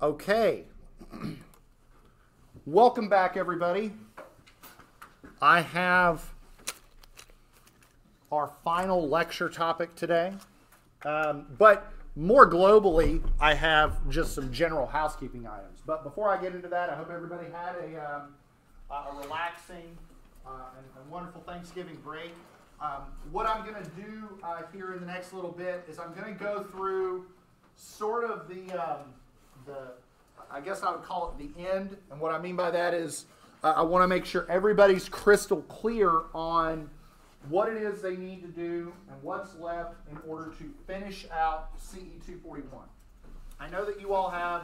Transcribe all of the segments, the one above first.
Okay. Welcome back, everybody. I have our final lecture topic today. Um, but more globally, I have just some general housekeeping items. But before I get into that, I hope everybody had a, um, a relaxing uh, and, and, wonderful Thanksgiving break. Um, what I'm going to do uh, here in the next little bit is I'm going to go through sort of the, um, the, I guess I would call it the end. And what I mean by that is uh, I want to make sure everybody's crystal clear on what it is they need to do and what's left in order to finish out CE 241. I know that you all have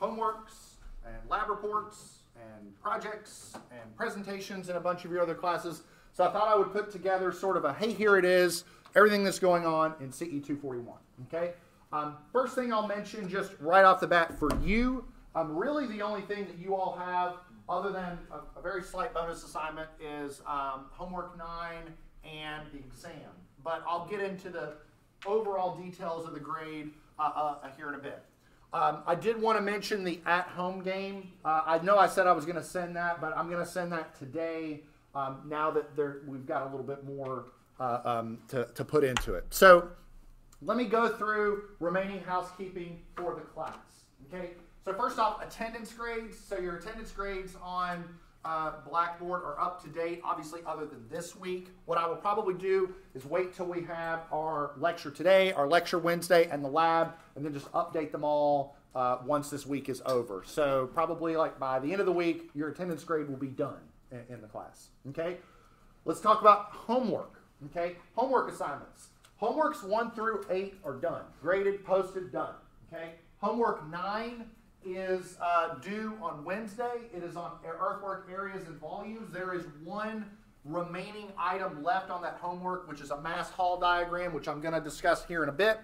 homeworks and lab reports and projects and presentations and a bunch of your other classes. So I thought I would put together sort of a hey, here it is, everything that's going on in CE 241. Okay? Um, first thing I'll mention just right off the bat for you, um, really the only thing that you all have other than a, a very slight bonus assignment is um, homework 9 and the exam. But I'll get into the overall details of the grade uh, uh, here in a bit. Um, I did want to mention the at-home game. Uh, I know I said I was going to send that, but I'm going to send that today. Um, now that there, we've got a little bit more uh, um, to, to put into it. So let me go through remaining housekeeping for the class. Okay. So first off, attendance grades. So your attendance grades on uh, Blackboard are up to date, obviously, other than this week. What I will probably do is wait till we have our lecture today, our lecture Wednesday, and the lab, and then just update them all uh, once this week is over. So, probably like by the end of the week, your attendance grade will be done in, in the class. Okay? Let's talk about homework. Okay? Homework assignments. Homeworks 1 through 8 are done, graded, posted, done. Okay? Homework 9 is uh, due on Wednesday. It is on earthwork areas and volumes. There is one remaining item left on that homework, which is a mass haul diagram, which I'm going to discuss here in a bit.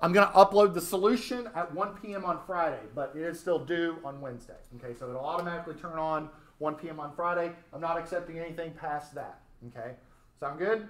I'm going to upload the solution at 1 p.m. on Friday, but it is still due on Wednesday. Okay, so it'll automatically turn on 1 p.m. on Friday. I'm not accepting anything past that. Okay, sound good?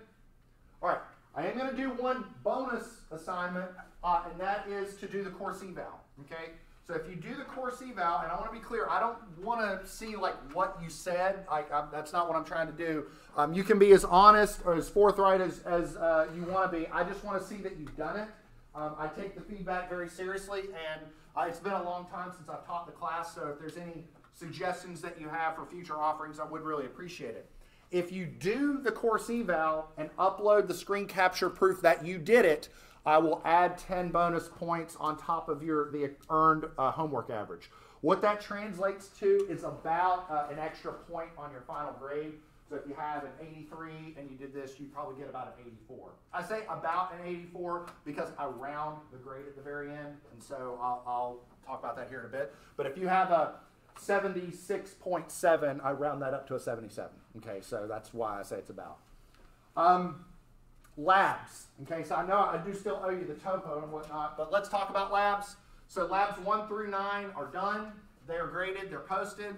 All right, I am going to do one bonus assignment, uh, and that is to do the course eval. Okay, so if you do the course eval, and I want to be clear, I don't want to see like what you said. I, I, that's not what I'm trying to do. Um, you can be as honest or as forthright as, as uh, you want to be. I just want to see that you've done it. Um, I take the feedback very seriously, and uh, it's been a long time since I've taught the class. So if there's any suggestions that you have for future offerings, I would really appreciate it. If you do the course eval and upload the screen capture proof that you did it, I will add 10 bonus points on top of your the earned uh, homework average. What that translates to is about uh, an extra point on your final grade. So if you have an 83 and you did this, you probably get about an 84. I say about an 84 because I round the grade at the very end, and so I'll, I'll talk about that here in a bit. But if you have a 76.7, I round that up to a 77. Okay, so that's why I say it's about. Um, labs. Okay, so I know I do still owe you the topo and whatnot, but let's talk about labs. So labs one through nine are done. They are graded. They're posted.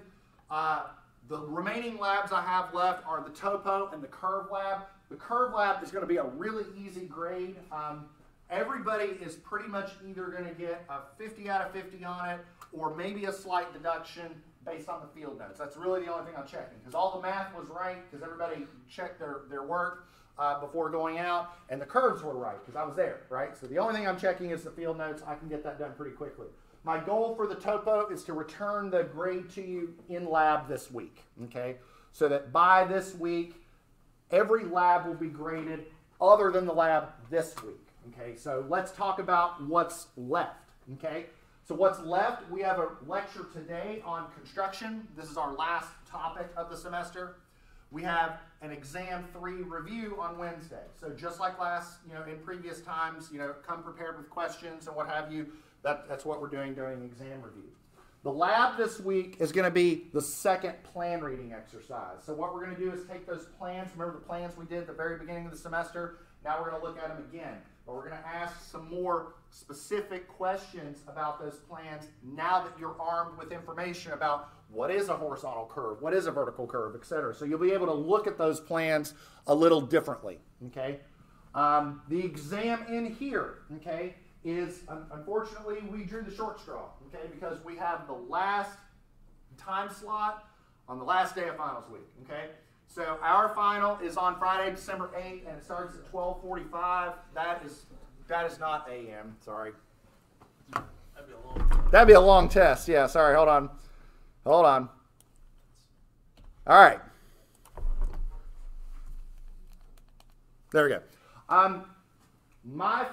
Uh, the remaining labs I have left are the topo and the curve lab. The curve lab is going to be a really easy grade. Um, everybody is pretty much either going to get a 50 out of 50 on it or maybe a slight deduction based on the field notes. That's really the only thing I'm checking because all the math was right because everybody checked their, their work uh, before going out, and the curves were right because I was there, right? So the only thing I'm checking is the field notes. I can get that done pretty quickly. My goal for the topo is to return the grade to you in lab this week, okay? So that by this week, every lab will be graded other than the lab this week, okay? So let's talk about what's left, okay? So what's left, we have a lecture today on construction. This is our last topic of the semester. We have an exam three review on Wednesday. So just like last, you know, in previous times, you know, come prepared with questions and what have you. That, that's what we're doing during exam review. The lab this week is going to be the second plan reading exercise. So what we're going to do is take those plans, remember the plans we did at the very beginning of the semester? Now we're going to look at them again. But we're going to ask some more specific questions about those plans now that you're armed with information about what is a horizontal curve, what is a vertical curve, etc. So you'll be able to look at those plans a little differently. Okay. Um, the exam in here, okay, is un- unfortunately we drew the short straw, okay, because we have the last time slot on the last day of finals week, okay? So our final is on Friday, December 8th, and it starts at 12:45. That is that is not AM. Sorry. That'd be a long. That'd be a long test. Yeah. Sorry. Hold on. Hold on. All right. There we go. Um, my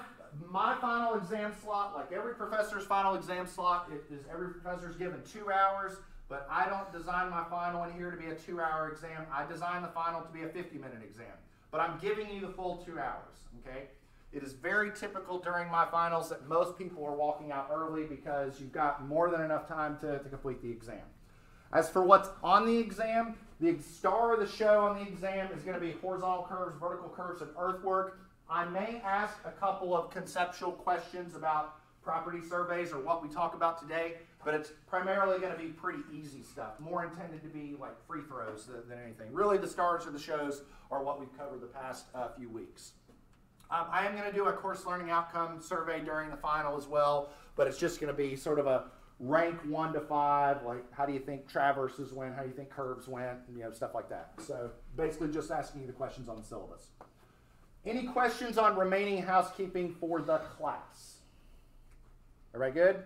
my final exam slot, like every professor's final exam slot, it is every professor's given two hours. But I don't design my final in here to be a two-hour exam. I design the final to be a 50-minute exam. But I'm giving you the full two hours. Okay. It is very typical during my finals that most people are walking out early because you've got more than enough time to, to complete the exam. As for what's on the exam, the star of the show on the exam is going to be horizontal curves, vertical curves, and earthwork. I may ask a couple of conceptual questions about property surveys or what we talk about today, but it's primarily going to be pretty easy stuff, more intended to be like free throws than, than anything. Really, the stars of the shows are what we've covered the past uh, few weeks. Um, I am going to do a course learning outcome survey during the final as well, but it's just going to be sort of a rank one to five, like how do you think traverses went, how do you think curves went, you know, stuff like that. So basically just asking you the questions on the syllabus. Any questions on remaining housekeeping for the class? Everybody good?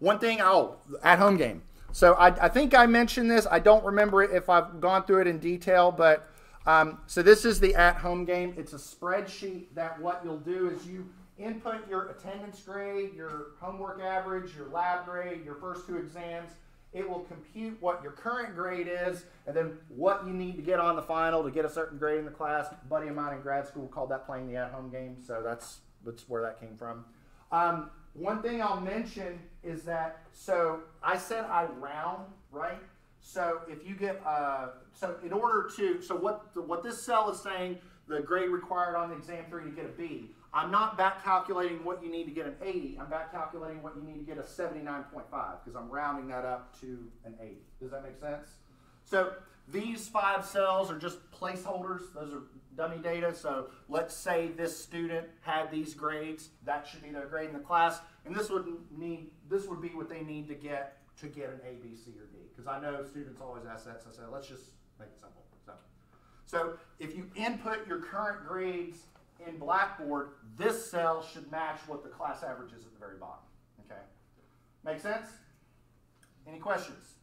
One thing, oh, at home game. So I, I think I mentioned this. I don't remember if I've gone through it in detail, but um, so this is the at home game. It's a spreadsheet that what you'll do is you input your attendance grade, your homework average, your lab grade, your first two exams. It will compute what your current grade is and then what you need to get on the final to get a certain grade in the class. A buddy of mine in grad school called that playing the at home game, so that's, that's where that came from. Um, one thing I'll mention is that, so I said I round, right? So if you get, uh, so in order to, so what, what this cell is saying, the grade required on the exam three to get a B, I'm not back calculating what you need to get an 80. I'm back calculating what you need to get a 79.5 because I'm rounding that up to an 80. Does that make sense? So these five cells are just placeholders. Those are dummy data. So let's say this student had these grades. That should be their grade in the class. And this would need this would be what they need to get to get an A, B, C, or D. Because I know students always ask that. So I let's just make it simple. So, so if you input your current grades in Blackboard, this cell should match what the class average is at the very bottom. Okay? Make sense? Any questions?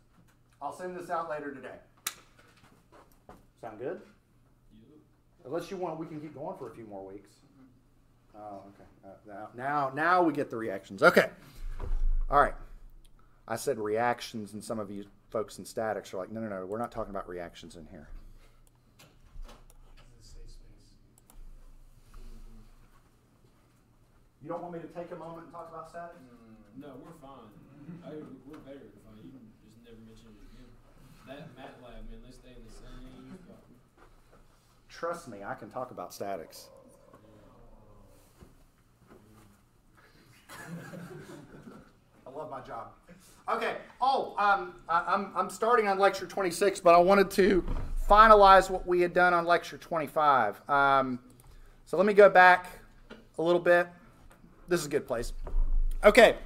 I'll send this out later today. Sound good? Unless you want, we can keep going for a few more weeks. Oh, okay. Uh, now, now, now we get the reactions. Okay. All right. I said reactions, and some of you folks in statics are like, no, no, no, we're not talking about reactions in here. You don't want me to take a moment and talk about statics? No, we're fine. I, we're very fine. You can just never mention it again. That MATLAB, man, they stay in the same spot. Trust me, I can talk about statics. I love my job. Okay. Oh, um, I, I'm, I'm starting on lecture 26, but I wanted to finalize what we had done on lecture 25. Um, so let me go back a little bit. This is a good place. Okay.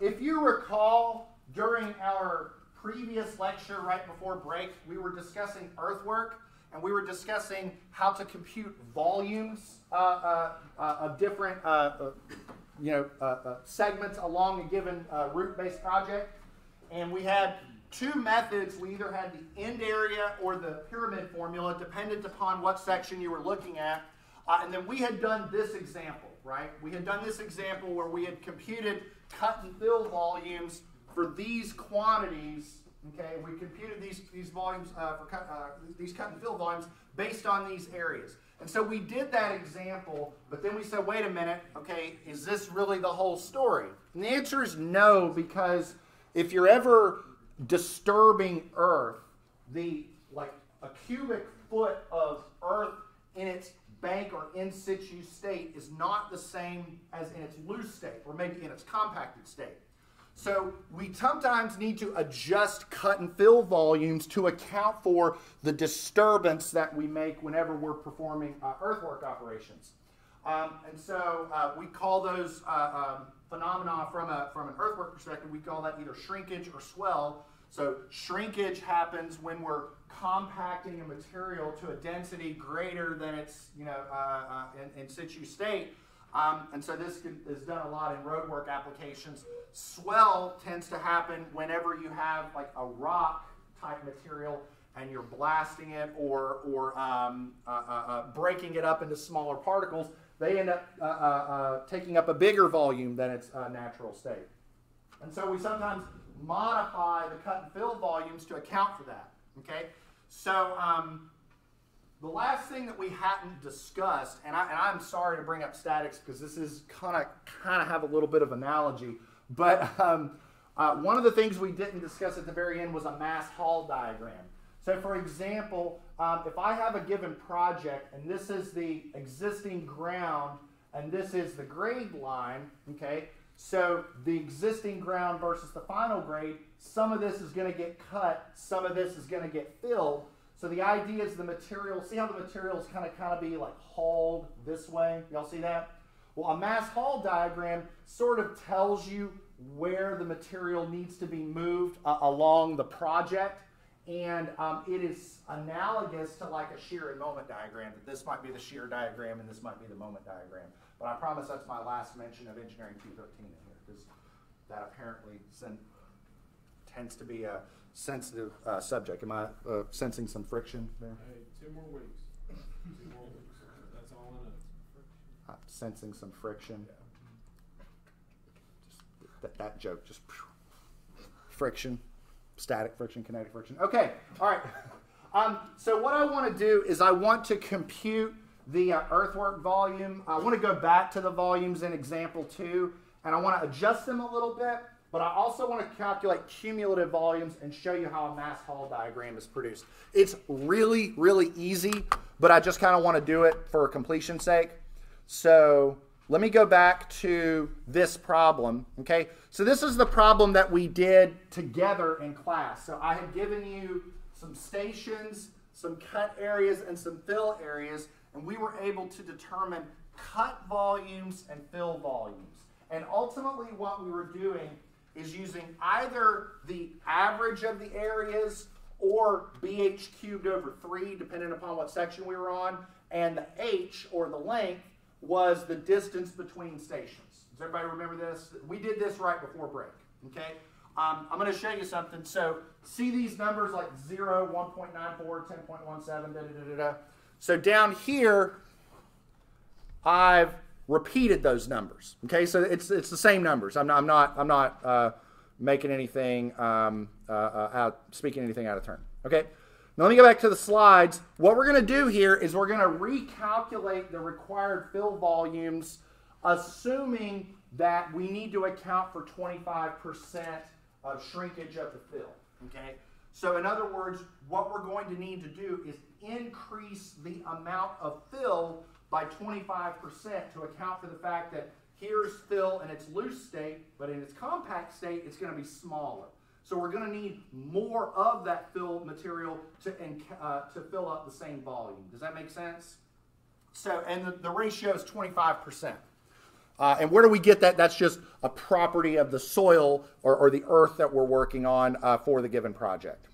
If you recall, during our previous lecture right before break, we were discussing earthwork and we were discussing how to compute volumes uh, uh, uh, of different uh, you know, segments along a given route-based project. And we had two methods. We either had the end area or the pyramid formula, dependent upon what section you were looking at. Uh, and then we had done this example, right? We had done this example where we had computed cut and fill volumes for these quantities. Okay, we computed these these volumes uh, for cut, uh, these cut and fill volumes based on these areas. And so we did that example, but then we said, wait a minute, okay, is this really the whole story? And the answer is no, because if you're ever disturbing Earth, the like a cubic foot of Earth in its bank or in situ state is not the same as in its loose state, or maybe in its compacted state. So we sometimes need to adjust cut and fill volumes to account for the disturbance that we make whenever we're performing uh, earthwork operations. Um, and so uh, we call those uh, um, phenomena from, a, from an earthwork perspective, we call that either shrinkage or swell. So shrinkage happens when we're compacting a material to a density greater than its you know, uh, uh in, in, situ state. Um, and so this is done a lot in roadwork applications. Swell tends to happen whenever you have like a rock type material and you're blasting it or, or um, uh, uh, uh breaking it up into smaller particles they end up uh, uh, uh, taking up a bigger volume than its natural state. And so we sometimes modify the cut and fill volumes to account for that. Okay, so um, the last thing that we hadn't discussed, and, I, am sorry to bring up statics because this is kind of kind of have a little bit of analogy, but um, uh, one of the things we didn't discuss at the very end was a mass haul diagram. So, for example, um, if I have a given project and this is the existing ground and this is the grade line, okay, so the existing ground versus the final grade, some of this is going to get cut, some of this is going to get filled. So the idea is the material, see how the materials kind of kind of be like hauled this way? Y'all see that? Well, a mass haul diagram sort of tells you where the material needs to be moved uh, along the project. And um, it is analogous to like a shear and moment diagram, that this might be the shear diagram and this might be the moment diagram. But I promise that's my last mention of Engineering 213 in here, because that apparently tends to be a sensitive uh, subject. Am I uh, sensing some friction there? Hey, two more weeks. two more weeks. That's all I know. Uh, sensing some friction. Just that, that joke, just friction static friction, kinetic friction. Okay, all right. Um, so what I want to do is I want to compute the uh, earthwork volume. I want to go back to the volumes in example two, and I want to adjust them a little bit, but I also want to calculate cumulative volumes and show you how a mass haul diagram is produced. It's really, really easy, but I just kind of want to do it for completion's sake. So let me go back to this problem, okay? So this is the problem that we did together in class. So I had given you some stations, some cut areas, and some fill areas, and we were able to determine cut volumes and fill volumes. And ultimately what we were doing is using either the average of the areas or BH cubed over 3, depending upon what section we were on, and the H, or the length, was the distance between stations. Does everybody remember this? We did this right before break, okay? Um, I'm going to show you something. So see these numbers like 0, 1.94, 10.17, da, da, da, da, So down here, I've repeated those numbers. Okay, so it's, it's the same numbers. I'm not, I'm not, I'm not uh, making anything, um, uh, uh, out, speaking anything out of turn. Okay, now let me go back to the slides. What we're going to do here is we're going to recalculate the required fill volumes, assuming that we need to account for 25% of shrinkage of the fill. Okay? So in other words, what we're going to need to do is increase the amount of fill by 25% to account for the fact that here's fill in its loose state, but in its compact state, it's going to be smaller. So we're going to need more of that fill material to, uh, to fill up the same volume. Does that make sense? So, and the, the ratio is 25%. Uh, and where do we get that? That's just a property of the soil or, or the earth that we're working on uh, for the given project.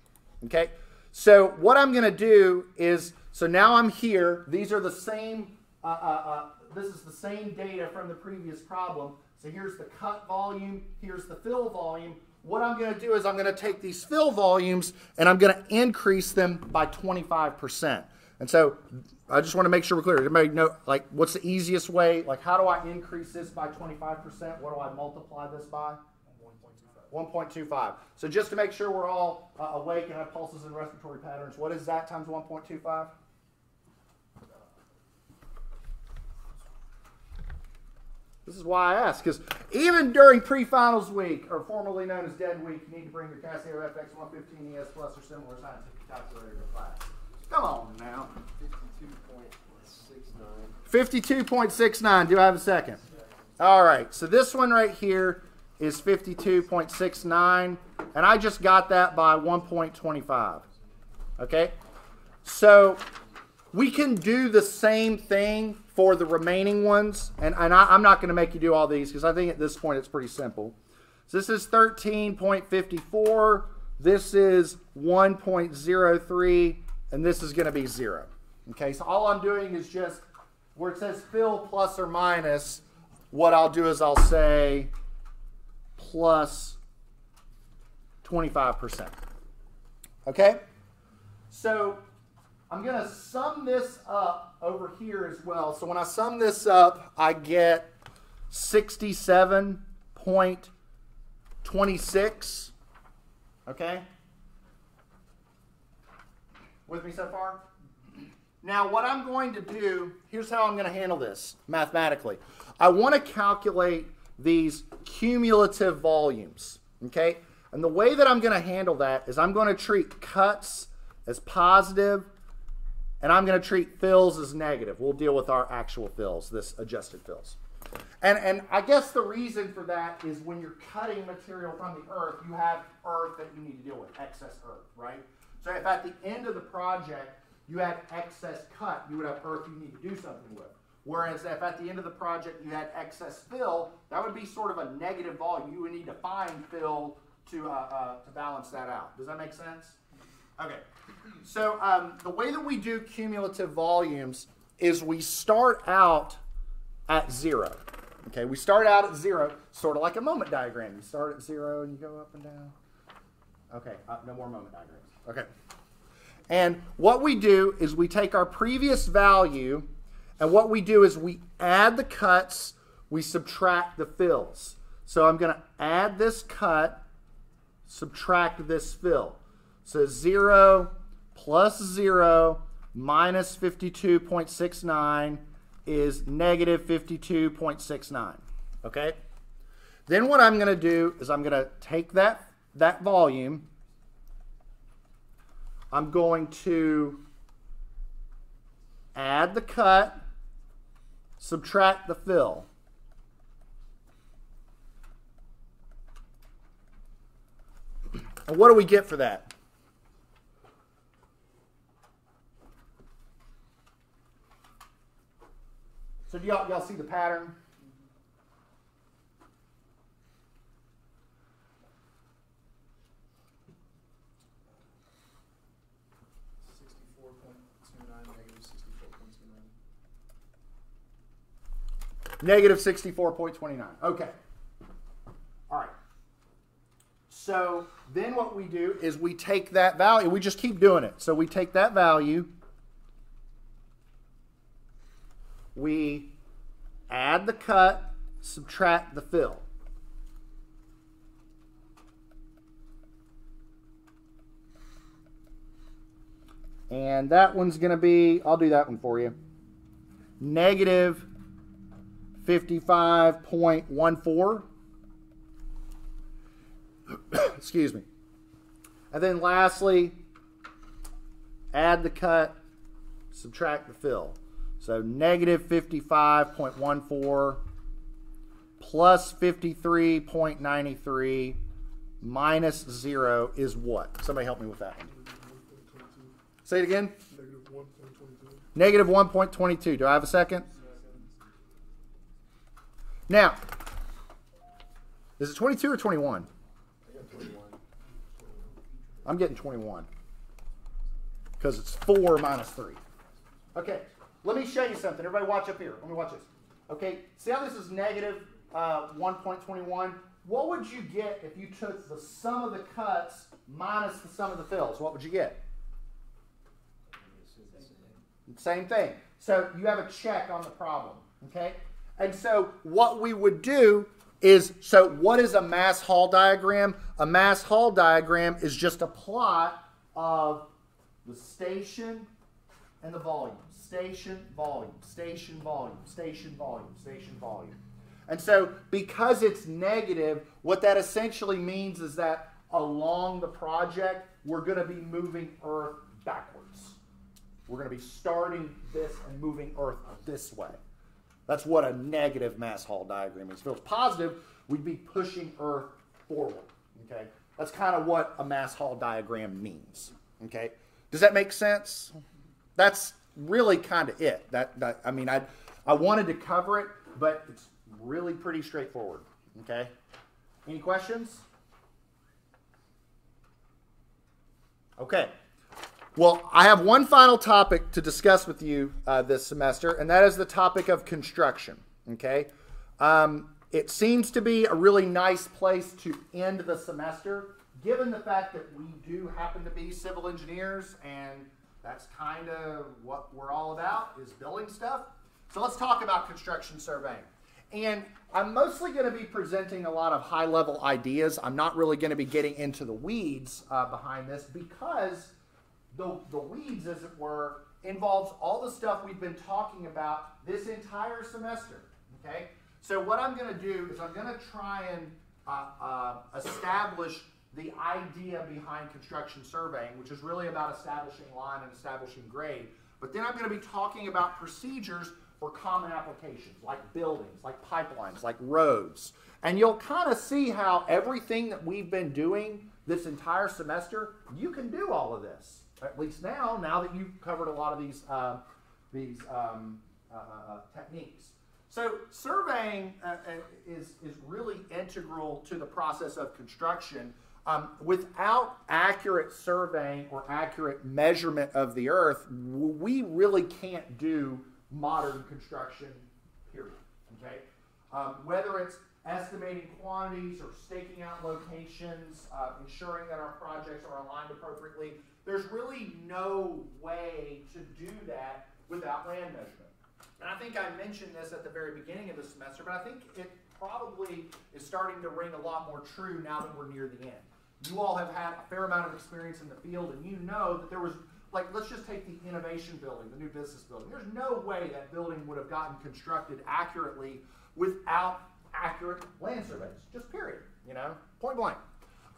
Okay? So what I'm going to do is, so now I'm here. These are the same, uh, uh, uh, this is the same data from the previous problem. So here's the cut volume, here's the fill volume what I'm going to do is I'm going to take these fill volumes and I'm going to increase them by 25%. And so I just want to make sure we're clear. Everybody know, like, what's the easiest way? Like, how do I increase this by 25%? What do I multiply this by? 1.25. So just to make sure we're all uh, awake and have pulses and respiratory patterns, what is that times 1.25? This is why I ask, because even during pre-finals week, or formerly known as dead week, you need to bring your Casio FX 115 ES Plus or similar scientific calculator to class. Come on now. 52.69. 52.69. Do I have a second? All right. So this one right here is 52.69, and I just got that by 1.25. Okay? So we can do the same thing for the remaining ones, and, and I, I'm not going to make you do all these because I think at this point it's pretty simple. So this is 13.54. This is 1.03, and this is going to be 0. Okay, so all I'm doing is just where it says fill plus or minus, what I'll do is I'll say plus 25%. Okay? So I'm going to sum this up over here as well. So when I sum this up, I get 67.26. Okay? With me so far? Now, what I'm going to do, here's how I'm going to handle this mathematically. I want to calculate these cumulative volumes. Okay? And the way that I'm going to handle that is I'm going to treat cuts as positive and I'm going to treat fills as negative. We'll deal with our actual fills, this adjusted fills. And, and I guess the reason for that is when you're cutting material from the earth, you have earth that you need to deal with, excess earth, right? So if at the end of the project you had excess cut, you would have earth you need to do something with. Whereas if at the end of the project you had excess fill, that would be sort of a negative volume. You would need to find fill to, uh, uh, to balance that out. Does that make sense? Okay. So um, the way that we do cumulative volumes is we start out at zero. Okay, we start out at zero, sort of like a moment diagram. You start at zero and you go up and down. Okay, uh, no more moment diagrams. Okay. And what we do is we take our previous value, and what we do is we add the cuts, we subtract the fills. So I'm going to add this cut, subtract this fill. So 0 plus 0 minus 52.69 is negative 52.69. Okay? Then what I'm going to do is I'm going to take that, that volume, I'm going to add the cut, subtract the fill. And what do we get for that? So y'all, y'all see the pattern? Negative sixty-four point two nine. Negative 64.29. Okay. All right. So then what we do is we take that value, we just keep doing it. So we take that value, we add the cut, subtract the fill. And that one's going to be, I'll do that one for you. Negative 55.14. Excuse me. And then lastly, add the cut, subtract the fill. So negative 55.14 plus 53.93 minus 0 is what? Somebody help me with that one. Say it again. Negative one point twenty-two. Negative 1.22. Do I have a second? Now, is it 22 or 21? I got twenty-one. I'm getting 21 because it's 4 minus 3. Okay, let me show you something. Everybody watch up here. Let me watch this. Okay, see how this is negative uh, 1.21? What would you get if you took the sum of the cuts minus the sum of the fills? What would you get? Same thing. So you have a check on the problem. Okay? And so what we would do is so what is a mass haul diagram? A mass haul diagram is just a plot of the station and the volume. Station, volume, station, volume, station, volume, station, volume. And so because it's negative, what that essentially means is that along the project, we're going to be moving Earth backwards. We're going to be starting this and moving Earth this way. That's what a negative mass haul diagram is. If it was positive, we'd be pushing Earth forward. Okay, that's kind of what a mass haul diagram means. Okay, does that make sense? That's really kind of it. That, that I mean, I I wanted to cover it, but it's really pretty straightforward. Okay? Any questions? Okay. Well, I have one final topic to discuss with you uh, this semester, and that is the topic of construction. Okay? Um, it seems to be a really nice place to end the semester, given the fact that we do happen to be civil engineers, and that's kind of what we're all about is building stuff. So let's talk about construction surveying. And I'm mostly going to be presenting a lot of high level ideas. I'm not really going to be getting into the weeds uh, behind this because the, the weeds, as it were, involves all the stuff we've been talking about this entire semester. Okay? So, what I'm going to do is I'm going to try and uh, uh, establish the idea behind construction surveying, which is really about establishing line and establishing grade. But then I'm going to be talking about procedures for common applications like buildings, like pipelines, like roads. And you'll kind of see how everything that we've been doing this entire semester, you can do all of this. At least now, now that you've covered a lot of these, uh, these um, uh, uh, uh techniques. So surveying uh, uh, is, is really integral to the process of construction. Um, without accurate surveying or accurate measurement of the earth, we really can't do modern construction, period. Okay? Um, whether it's estimating quantities or staking out locations, uh, ensuring that our projects are aligned appropriately, there's really no way to do that without land measurement. And I think I mentioned this at the very beginning of the semester, but I think it probably is starting to ring a lot more true now that we're near the end. You all have had a fair amount of experience in the field, and you know that there was like let's just take the innovation building, the new business building. There's no way that building would have gotten constructed accurately without accurate land surveys. Just period. You know, point blank.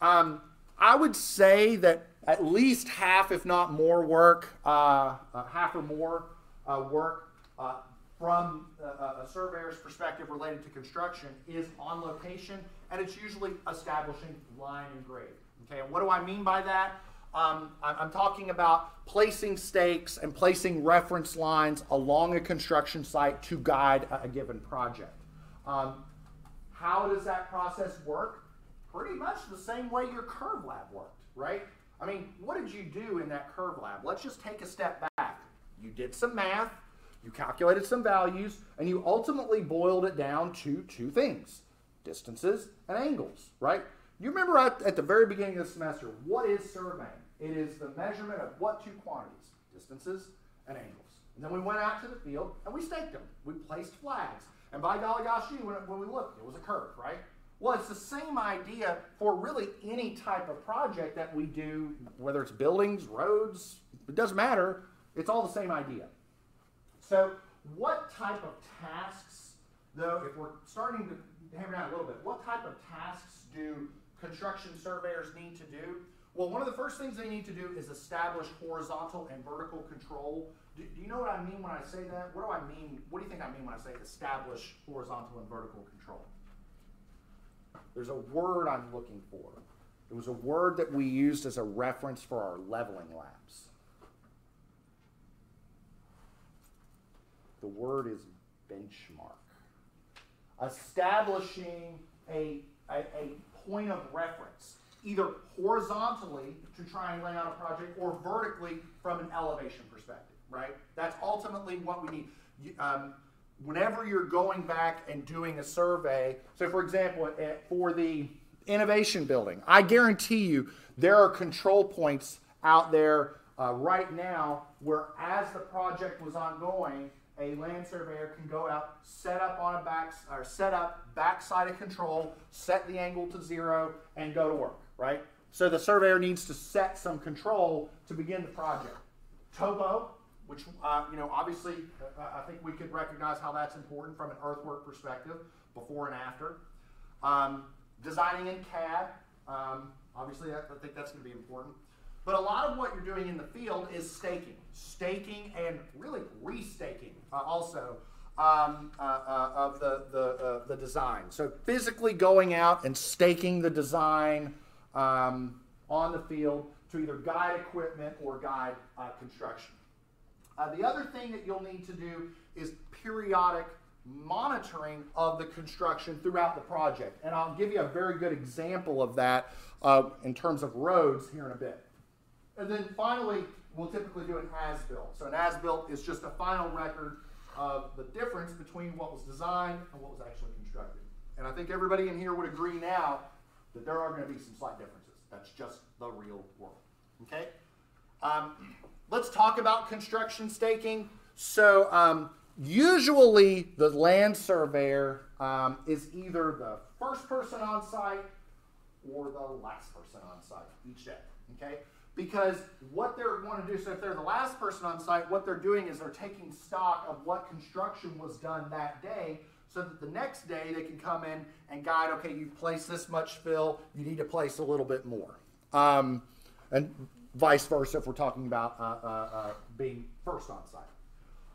Um, I would say that at least half, if not more, work, uh, uh, half or more uh, work uh, from a, a surveyor's perspective related to construction is on location, and it's usually establishing line and grade. Okay, and what do I mean by that? Um, I'm talking about placing stakes and placing reference lines along a construction site to guide a, given project. Um, how does that process work? Pretty much the same way your curve lab worked, right? I mean, what did you do in that curve lab? Let's just take a step back. You did some math, you calculated some values, and you ultimately boiled it down to two things distances and angles, right? You remember at, at the very beginning of the semester, what is surveying? It is the measurement of what two quantities? Distances and angles. And then we went out to the field and we staked them. We placed flags. And by golly gosh, when, when we looked, it was a curve, right? Well, it's the same idea for really any type of project that we do, whether it's buildings, roads, it doesn't matter. It's all the same idea. So, what type of tasks, though, if we're starting to hammer down a little bit, what type of tasks do construction surveyors need to do? Well, one of the first things they need to do is establish horizontal and vertical control. Do, do, you know what I mean when I say that? What do I mean? What do you think I mean when I say establish horizontal and vertical control? There's a word I'm looking for. It was a word that we used as a reference for our leveling labs. The word is benchmark. Establishing a, a, a point of reference, either horizontally to try and lay out a project or vertically from an elevation perspective, right? That's ultimately what we need. Um, whenever you're going back and doing a survey, so for example, for the innovation building, I guarantee you there are control points out there uh, right now where as the project was ongoing, a land surveyor can go out, set up on a back or set up backsight of control, set the angle to zero, and go to work, right? So the surveyor needs to set some control to begin the project. Topo, which uh, you know, obviously, uh, I think we could recognize how that's important from an earthwork perspective, before and after. Um, designing in CAD, um, obviously, I think that's going to be important. But a lot of what you're doing in the field is staking, staking and really restaking uh, also um, uh, uh, of the, the, uh, the design. So physically going out and staking the design um, on the field to either guide equipment or guide uh, construction. Uh, the other thing that you'll need to do is periodic monitoring of the construction throughout the project. And I'll give you a very good example of that in terms of roads here in a bit. And then finally, we'll typically do an as-built. So an as-built is just a final record of the difference between what was designed and what was actually constructed. And I think everybody in here would agree now that there are going to be some slight differences. That's just the real world. Okay? Um, let's talk about construction staking. So um, usually the land surveyor um, is either the first person on site or the last person on site each day. Okay? Because what they're going to do, so if they're the last person on site, what they're doing is they're taking stock of what construction was done that day so that the next day they can come in and guide, okay, you've placed this much fill, you need to place a little bit more. Um, and vice versa if we're talking about uh, uh, uh, being first on site.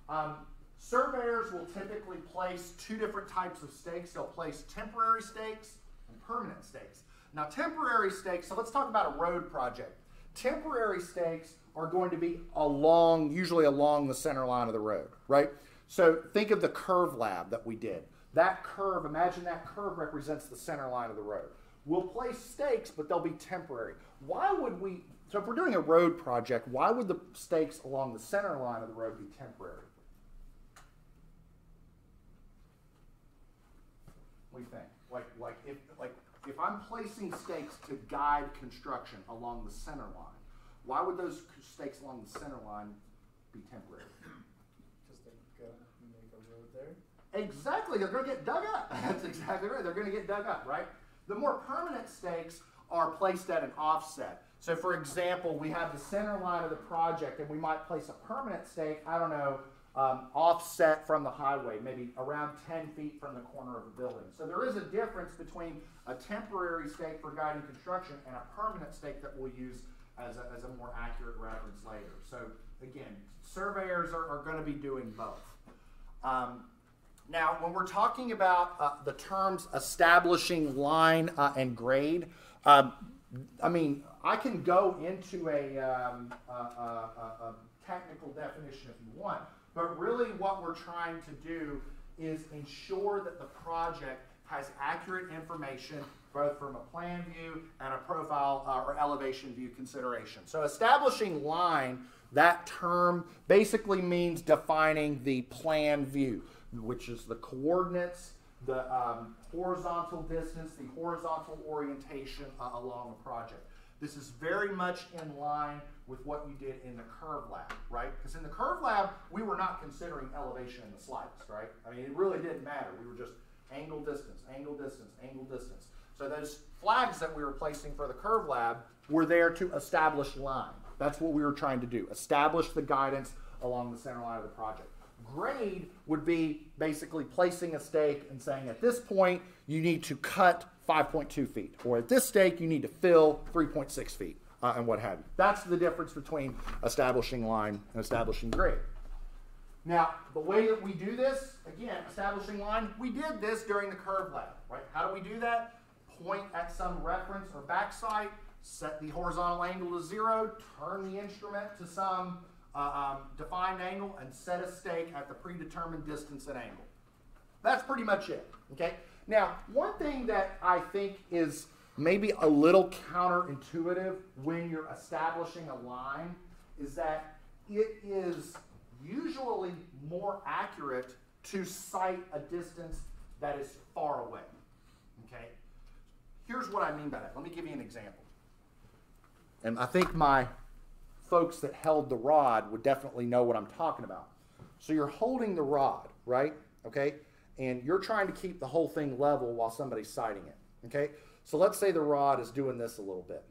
Um, surveyors will typically place two different types of stakes. They'll place temporary stakes and permanent stakes. Now, temporary stakes, so let's talk about a road project. Temporary stakes are going to be along, usually along the center line of the road, right? So think of the curve lab that we did. That curve, imagine that curve represents the center line of the road. We'll place stakes, but they'll be temporary. Why would we, so if we're doing a road project, why would the stakes along the center line of the road be temporary? What do you think? Like, like if, like if I'm placing stakes to guide construction along the center line, why would those stakes along the center line be temporary? Because they go make a road there? Exactly, they're going to get dug up. That's exactly right. They're going to get dug up, right? The more permanent stakes are placed at an offset. So, for example, we have the center line of the project, and we might place a permanent stake, I don't know, um, offset from the highway, maybe around 10 feet from the corner of the building. So, there is a difference between a temporary stake for guiding construction and a permanent stake that we'll use as a, as a more accurate reference later. So, again, surveyors are, are going to be doing both. Um, now, when we're talking about uh, the terms establishing line uh, and grade, um, I mean, I can go into a, um, a, a, a, technical definition if you want, but really what we're trying to do is ensure that the project has accurate information both from a plan view and a profile uh, or elevation view consideration. So establishing line, that term basically means defining the plan view which is the coordinates, the um, horizontal distance, the horizontal orientation uh, along the project. This is very much in line with what you did in the curve lab, right? Because in the curve lab, we were not considering elevation in the slightest, right? I mean, it really didn't matter. We were just angle distance, angle distance, angle distance. So those flags that we were placing for the curve lab were there to establish line. That's what we were trying to do, establish the guidance along the center line of the project. Grade would be basically placing a stake and saying at this point you need to cut 5.2 feet, or at this stake you need to fill 3.6 feet, uh, and what have you. That's the difference between establishing line and establishing grade. Now, the way that we do this, again, establishing line, we did this during the curve lab, right? How do we do that? Point at some reference or backsight, set the horizontal angle to zero, turn the instrument to some uh, um, defined angle and set a stake at the predetermined distance and angle. That's pretty much it. Okay. Now, one thing that I think is maybe a little counterintuitive when you're establishing a line is that it is usually more accurate to sight a distance that is far away. Okay? Here's what I mean by that. Let me give you an example. And I think my folks that held the rod would definitely know what I'm talking about. So you're holding the rod, right? Okay? And you're trying to keep the whole thing level while somebody's sighting it. Okay? So let's say the rod is doing this a little bit.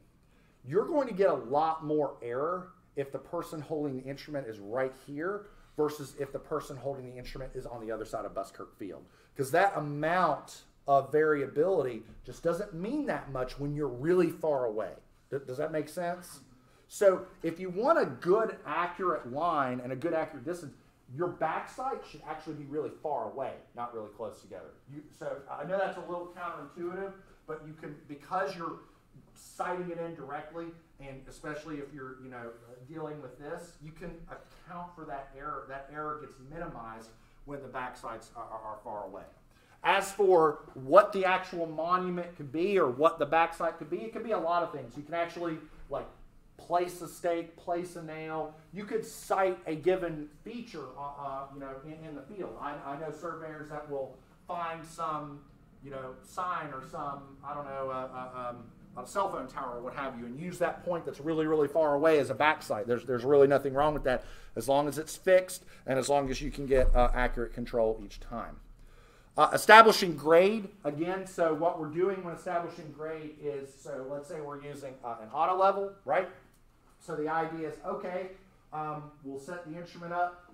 You're going to get a lot more error if the person holding the instrument is right here versus if the person holding the instrument is on the other side of Buskirk Field. Because that amount of variability just doesn't mean that much when you're really far away. Does that make sense? So if you want a good accurate line and a good accurate distance, your backsight should actually be really far away, not really close together. You, so I know that's a little counterintuitive, but you can because you're sighting it in directly, and especially if you're you know dealing with this, you can account for that error. That error gets minimized when the backsights are, are, are far away. As for what the actual monument could be or what the backsight could be, it could be a lot of things. You can actually like place a stake, place a nail. You could sight a given feature, uh, uh, you know, in, in, the field. I, I, know surveyors that will find some, you know, sign or some, I don't know, uh, uh um, a cell phone tower or what have you, and use that point that's really, really far away as a backsight. There's, there's really nothing wrong with that as long as it's fixed and as long as you can get uh, accurate control each time. Uh, establishing grade, again, so what we're doing when establishing grade is, so let's say we're using uh, an auto level, right? So the idea is, okay, um, we'll set the instrument up,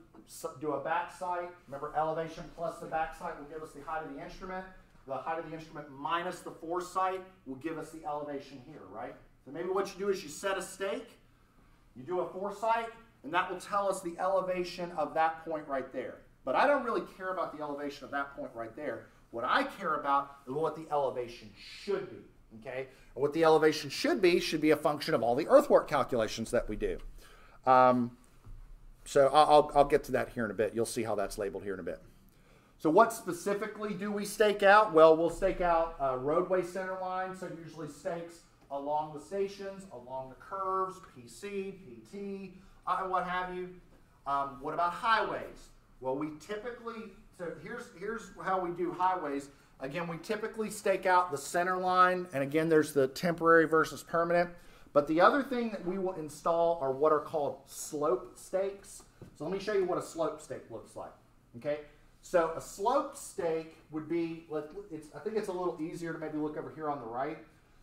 do a back sight. Remember, elevation plus the back sight will give us the height of the instrument. The height of the instrument minus the foresight will give us the elevation here, right? So maybe what you do is you set a stake, you do a foresight, and that will tell us the elevation of that point right there. But I don't really care about the elevation of that point right there. What I care about is what the elevation should be. Okay? And what the elevation should be should be a function of all the earthwork calculations that we do. Um, so I'll, I'll get to that here in a bit. You'll see how that's labeled here in a bit. So what specifically do we stake out? Well, we'll stake out a roadway center line. So usually stakes along the stations, along the curves, PC, PT, uh, what have you. Um, what about highways? Well, we typically, so here's, here's how we do highways. Again, we typically stake out the center line, and again, there's the temporary versus permanent. But the other thing that we will install are what are called slope stakes. So let me show you what a slope stake looks like. Okay, so a slope stake would be, it's, I think it's a little easier to maybe look over here on the right.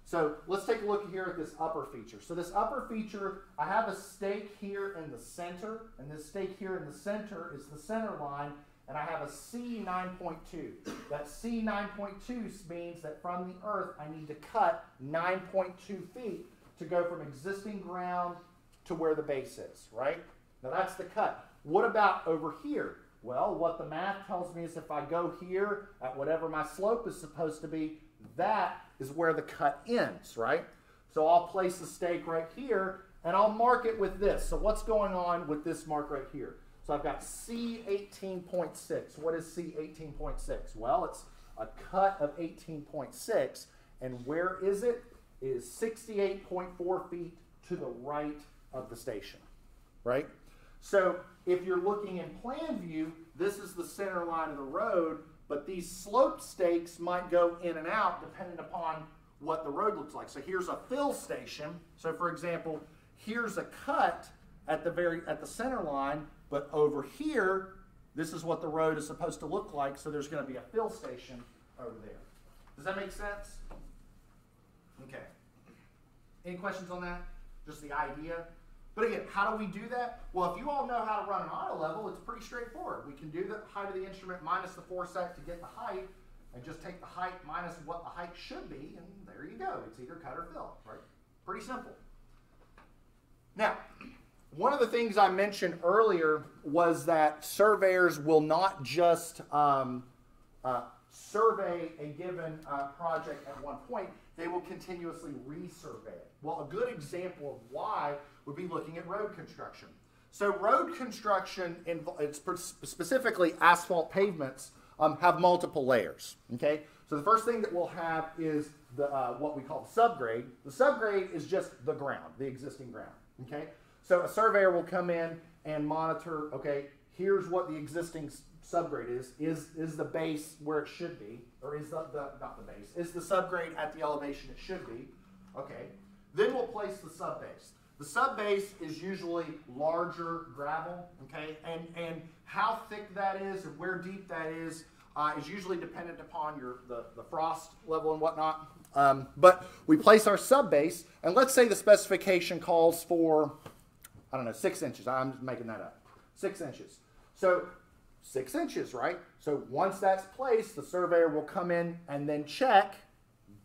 So let's take a look here at this upper feature. So this upper feature, I have a stake here in the center, and this stake here in the center is the center line, and I have a C9.2. That C9.2 means that from the earth, I need to cut 9.2 feet to go from existing ground to where the base is, right? Now that's the cut. What about over here? Well, what the math tells me is if I go here at whatever my slope is supposed to be, that is where the cut ends, right? So I'll place the stake right here and I'll mark it with this. So what's going on with this mark right here? So I've got C18.6. What is C18.6? Well, it's a cut of 18.6. And where is it? It is 68.4 feet to the right of the station, right? So if you're looking in plan view, this is the center line of the road. But these slope stakes might go in and out depending upon what the road looks like. So here's a fill station. So for example, here's a cut at the very at the center line, but over here, this is what the road is supposed to look like. So there's going to be a fill station over there. Does that make sense? Okay. Any questions on that? Just the idea? But again, how do we do that? Well, if you all know how to run an auto level, it's pretty straightforward. We can do the height of the instrument minus the foresight to get the height, and just take the height minus what the height should be, and there you go. It's either cut or fill, right? Pretty simple. Now, one of the things I mentioned earlier was that surveyors will not just um, uh, survey a given uh, project at one point, they will continuously resurvey it. Well, a good example of why would be looking at road construction. So road construction, it's specifically asphalt pavements, um, have multiple layers. Okay, so the first thing that we'll have is the uh, what we call the subgrade. The subgrade is just the ground, the existing ground. Okay, so a surveyor will come in and monitor. Okay, here's what the existing subgrade is. Is is the base where it should be, or is the, the not the base? Is the subgrade at the elevation it should be? Okay, then we'll place the subbase. The subbase is usually larger gravel, okay? And, and how thick that is and where deep that is uh, is usually dependent upon your the, the frost level and whatnot. Um, but we place our subbase, and let's say the specification calls for, I don't know, six inches. I'm just making that up. Six inches. So six inches, right? So once that's placed, the surveyor will come in and then check,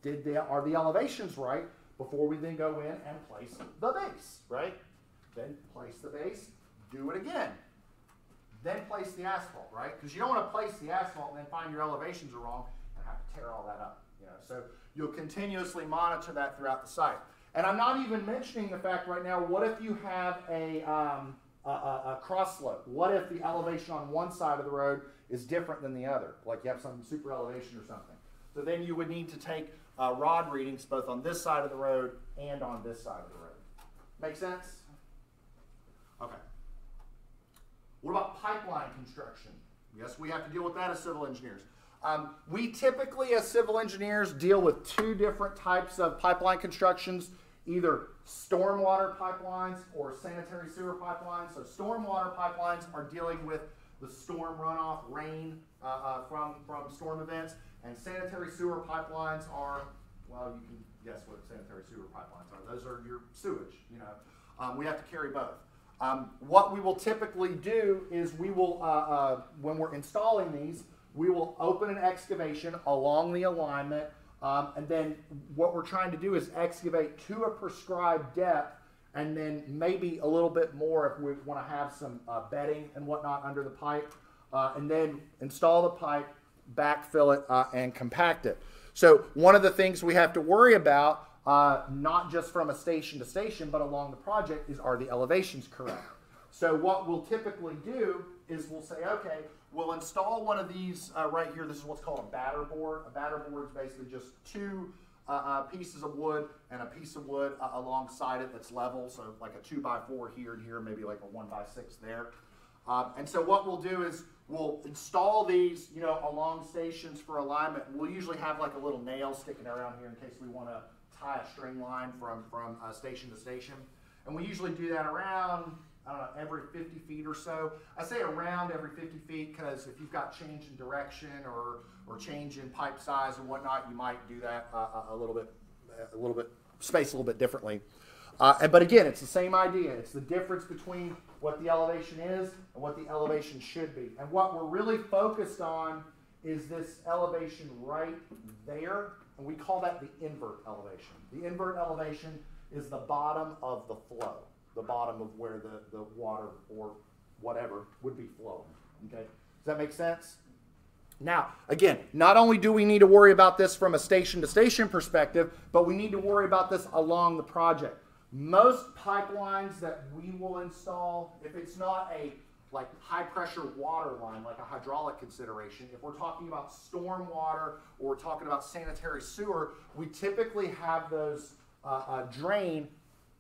did the, are the elevations right? Before we then go in and place the base, right? Then place the base, do it again. Then place the asphalt, right? Because you don't want to place the asphalt and then find your elevations are wrong and have to tear all that up. You know, so you'll continuously monitor that throughout the site. And I'm not even mentioning the fact right now, what if you have a, um, a, a, a cross slope? What if the elevation on one side of the road is different than the other? Like you have some super elevation or something. So then you would need to take uh, rod readings both on this side of the road and on this side of the road. Make sense? Okay. What about pipeline construction? Yes, we have to deal with that as civil engineers. Um, we typically, as civil engineers, deal with two different types of pipeline constructions either stormwater pipelines or sanitary sewer pipelines. So, stormwater pipelines are dealing with the storm runoff, rain uh, uh, from, from storm events, and sanitary sewer pipelines are, well, you can guess what sanitary sewer pipelines are. Those are your sewage, you know. Um, we have to carry both. Um, what we will typically do is we will, uh, uh, when we're installing these, we will open an excavation along the alignment, um, and then what we're trying to do is excavate to a prescribed depth, and then maybe a little bit more if we want to have some uh, bedding and whatnot under the pipe, uh, and then install the pipe, backfill it, uh, and compact it. So one of the things we have to worry about, uh, not just from a station to station, but along the project, is are the elevations correct? So what we'll typically do is we'll say, okay, we'll install one of these uh, right here. This is what's called a batter board. A batter board is basically just two uh, uh, pieces of wood and a piece of wood uh, alongside it that's level. So like a two by four here and here, maybe like a one by six there. Um, and so what we'll do is we'll install these, you know, along stations for alignment. We'll usually have like a little nail sticking around here in case we want to tie a string line from, from uh, station to station. And we usually do that around every 50 feet or so. I say around every 50 feet because if you've got change in direction or, or change in pipe size and whatnot, you might do that uh, a little bit, a little bit, space a little bit differently. Uh, but again, it's the same idea. It's the difference between what the elevation is and what the elevation should be. And what we're really focused on is this elevation right there, and we call that the invert elevation. The invert elevation is the bottom of the flow the bottom of where the, the water or whatever would be flowing. Okay? Does that make sense? Now, again, not only do we need to worry about this from a station to station perspective, but we need to worry about this along the project. Most pipelines that we will install, if it's not a like high pressure water line, like a hydraulic consideration, if we're talking about storm water or we're talking about sanitary sewer, we typically have those uh, uh, drain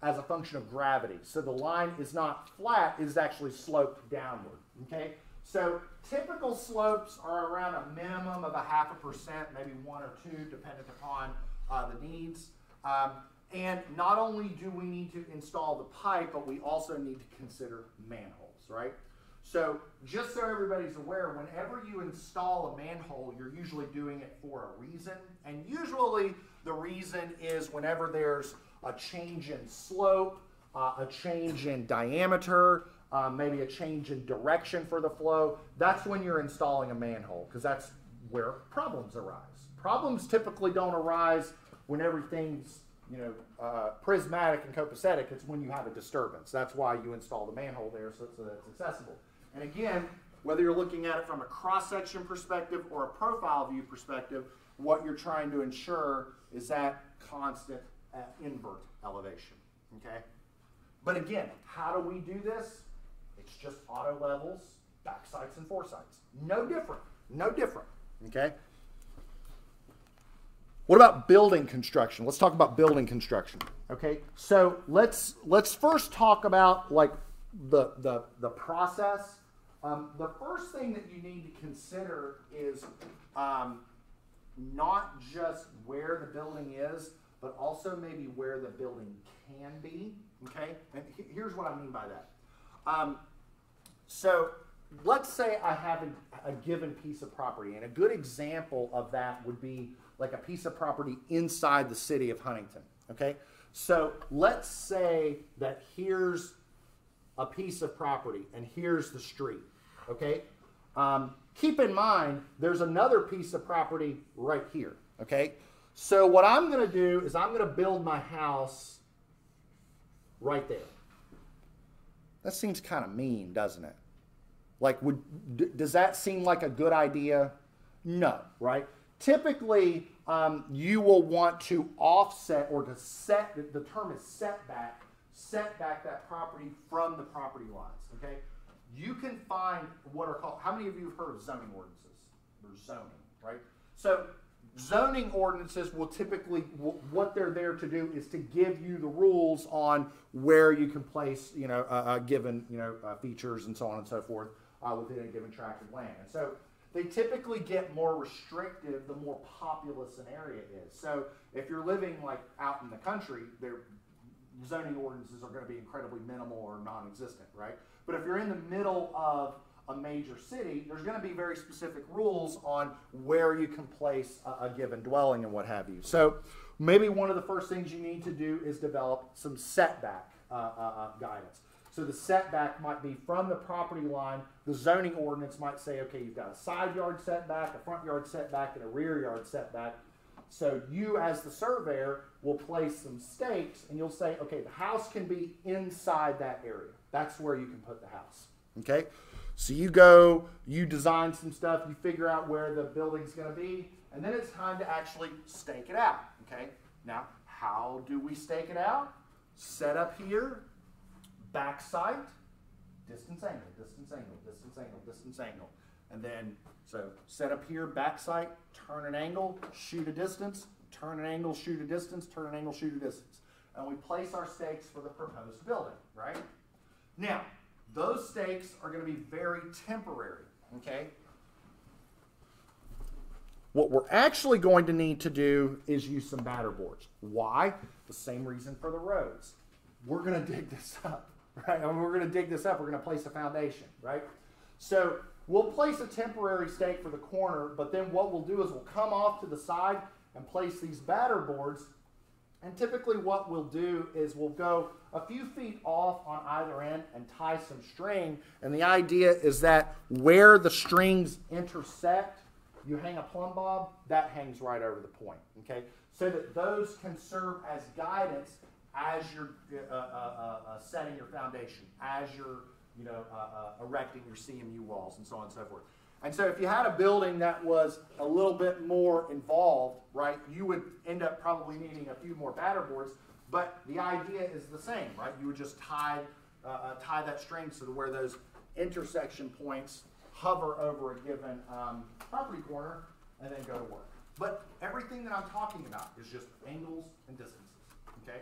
as a function of gravity. So the line is not flat, it is actually sloped downward. Okay? So typical slopes are around a minimum of a half a percent, maybe one or two, depending upon uh, the needs. Um, and not only do we need to install the pipe, but we also need to consider manholes, right? So just so everybody's aware, whenever you install a manhole, you're usually doing it for a reason. And usually the reason is whenever there's a change in slope, uh, a change in diameter, uh, maybe a change in direction for the flow. That's when you're installing a manhole because that's where problems arise. Problems typically don't arise when everything's you know uh, prismatic and copacetic. It's when you have a disturbance. That's why you install the manhole there so, so that it's accessible. And again, whether you're looking at it from a cross-section perspective or a profile view perspective, what you're trying to ensure is that constant at invert elevation. Okay? But again, how do we do this? It's just auto levels, back sights, and foresights. No different. No different. Okay? What about building construction? Let's talk about building construction. Okay, so let's let's first talk about like the the the process. Um, the first thing that you need to consider is um, not just where the building is, but also maybe where the building can be. Okay, and here's what I mean by that. Um, so let's say I have a, a, given piece of property, and a good example of that would be like a piece of property inside the city of Huntington. Okay, so let's say that here's a piece of property, and here's the street. Okay, um, keep in mind there's another piece of property right here. Okay, so what I'm going to do is I'm going to build my house right there. That seems kind of mean, doesn't it? Like, would does that seem like a good idea? No, right? Typically, um, you will want to offset or to set. The term is setback. set back that property from the property lines, okay? You can find what are called, how many of you have heard of zoning ordinances? There's zoning, right? So zoning ordinances will typically, what they're there to do is to give you the rules on where you can place, you know, uh, given, you know, uh, features and so on and so forth uh, within a given tract of land. And so they typically get more restrictive the more populous an area is. So if you're living like out in the country, their zoning ordinances are going to be incredibly minimal or non-existent, right? But if you're in the middle of a major city, there's going to be very specific rules on where you can place a, a given dwelling and what have you. So maybe one of the first things you need to do is develop some setback uh, uh, uh, guidance. So the setback might be from the property line. The zoning ordinance might say, okay, you've got a side yard setback, a front yard setback, and a rear yard setback. So you, as the surveyor, will place some stakes, and you'll say, okay, the house can be inside that area. That's where you can put the house. Okay. So you go, you design some stuff, you figure out where the building's going to be, and then it's time to actually stake it out. Okay. Now, how do we stake it out? Set up here, back sight, distance angle, distance angle, distance angle, distance angle. And then, so set up here, back sight, turn an angle, shoot a distance, turn an angle, shoot a distance, turn an angle, shoot a distance. And we place our stakes for the proposed building, right? Now, those stakes are going to be very temporary, okay? What we're actually going to need to do is use some batter boards. Why? The same reason for the roads. We're going to dig this up, right? Mean, we're going to dig this up. We're going to place a foundation, right? So we'll place a temporary stake for the corner, but then what we'll do is we'll come off to the side and place these batter boards. And typically what we'll do is we'll go a few feet off on either end and tie some string. And the idea is that where the strings intersect, you hang a plumb bob, that hangs right over the point, okay? So that those can serve as guidance as you're uh, uh, uh, uh setting your foundation, as you're you know, uh, erecting your CMU walls and so on and so forth. And so if you had a building that was a little bit more involved, right, you would end up probably needing a few more batter boards, but the idea is the same, right? You would just tie, uh, tie that string so to where those intersection points hover over a given um, property corner and then go to work. But everything that I'm talking about is just angles and distances, okay?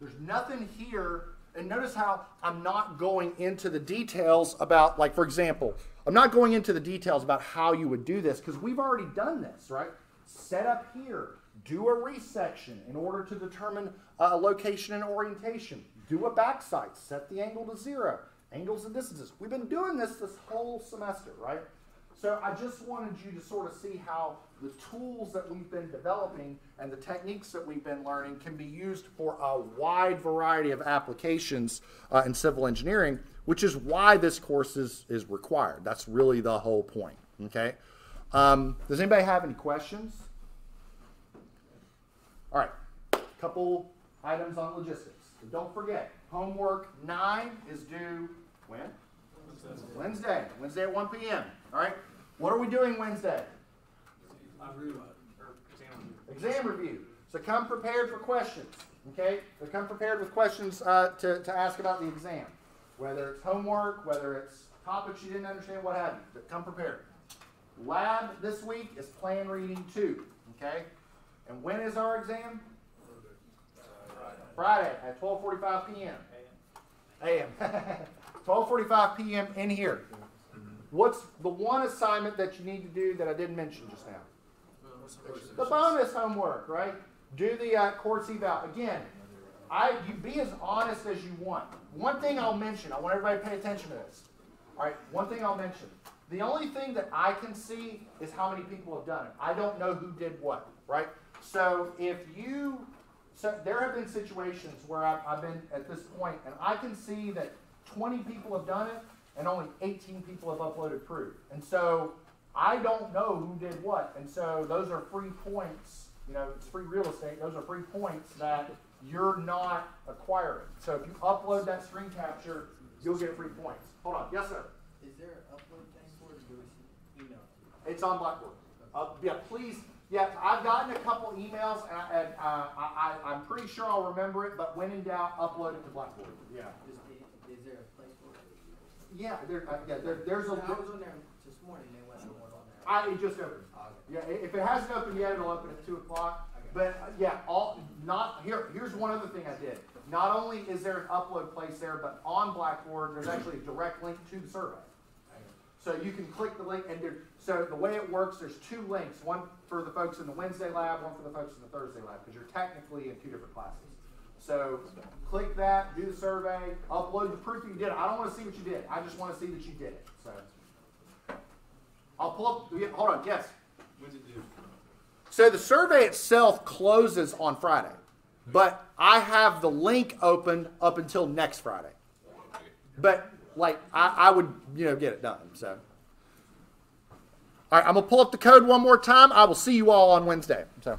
There's nothing here and notice how I'm not going into the details about, like, for example, I'm not going into the details about how you would do this because we've already done this, right? Set up here, do a resection in order to determine a location and orientation, do a backsight, set the angle to zero, angles and distances. We've been doing this this whole semester, right? So I just wanted you to sort of see how the tools that we've been developing and the techniques that we've been learning can be used for a wide variety of applications uh, in civil engineering, which is why this course is, is required. That's really the whole point, okay? Um, does anybody have any questions? All right, couple items on logistics. don't forget, homework nine is due when? Wednesday. Wednesday at 1 p.m. All right. What are we doing Wednesday? Exam review. So come prepared for questions. Okay? So come prepared with questions uh, to, to ask about the exam. Whether it's homework, whether it's topics you didn't understand, what have you. But come prepared. Lab this week is plan reading two. Okay? And when is our exam? Friday at 12:45 p.m. A.M. 12:45 p.m. in here. What's the one assignment that you need to do that I didn't mention just now? The bonus homework, right? Do the uh, course eval. Again, I you be as honest as you want. One thing I'll mention, I want everybody to pay attention to this. All right, one thing I'll mention. The only thing that I can see is how many people have done it. I don't know who did what, right? So if you, so there have been situations where I've, I've been at this point, and I can see that 20 people have done it, and only 18 people have uploaded proof. And so I don't know who did what. And so those are free points. You know, it's free real estate. Those are free points that you're not acquiring. So if you upload that screen capture, you'll get free points. Hold on. Yes, sir. Is there an upload thing for it or do we email It's on Blackboard. Uh, yeah, please Yeah, I've gotten a couple emails, and, I, and uh, I, I'm pretty sure I'll remember it. But when in doubt, upload it to Blackboard. Yeah. Is, is there a place for it? Yeah, there, uh, yeah, there, there's a. I was on there this morning, they went, someone one on there. I, it just opened. Okay. Yeah, i- if it hasn't opened yet, it'll open at two o'clock. But uh, yeah, all not here. Here's one other thing I did. Not only is there an upload place there, but on Blackboard, there's actually a direct link to the survey. So you can click the link, and there, so the way it works, there's two links, one for the folks in the Wednesday lab, one for the folks in the Thursday lab, because you're technically in two different classes. So click that, do the survey, upload the proof that you did it. I don't want to see what you did. I just want to see that you did it. So I'll pull up. yeah, Hold on. Yes. When's it due? So the survey itself closes on Friday, but I have the link open up until next Friday. But like I, I would, you know, get it done. So, all right, I'm gonna pull up the code one more time. I will see you all on Wednesday. So.